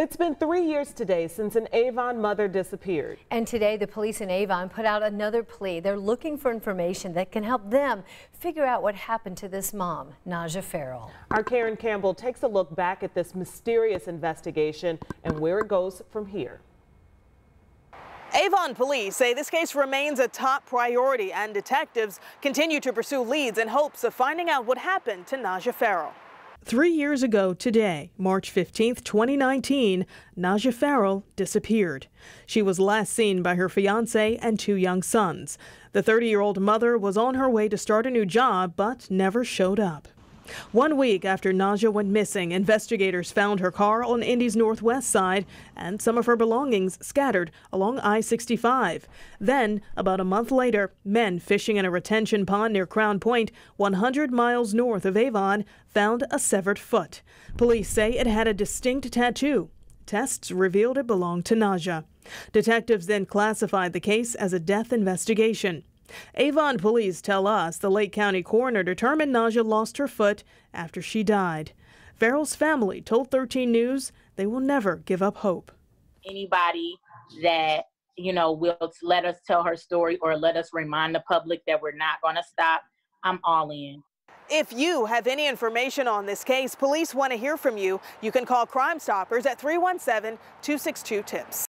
It's been three years today since an Avon mother disappeared. And today the police in Avon put out another plea. They're looking for information that can help them figure out what happened to this mom, Najah Ferrell. Our Karen Campbell takes a look back at this mysterious investigation and where it goes from here. Avon police say this case remains a top priority and detectives continue to pursue leads in hopes of finding out what happened to Najah Ferrell. Three years ago today, March 15, 2019, Najah Ferrell disappeared. She was last seen by her fiance and two young sons. The 30 year old mother was on her way to start a new job, but never showed up. One week after Najah went missing, investigators found her car on Indy's northwest side and some of her belongings scattered along I 65. Then, about a month later, men fishing in a retention pond near Crown Point, 100 miles north of Avon, found a severed foot. Police say it had a distinct tattoo. Tests revealed it belonged to Najah. Detectives then classified the case as a death investigation. Avon police tell us the Lake County coroner determined Najah lost her foot after she died. Ferrell's family told 13 News they will never give up hope. Anybody that you know will let us tell her story or let us remind the public that we're not going to stop, I'm all in. If you have any information on this case, police want to hear from you. You can call Crime Stoppers at 317 262 TIPS.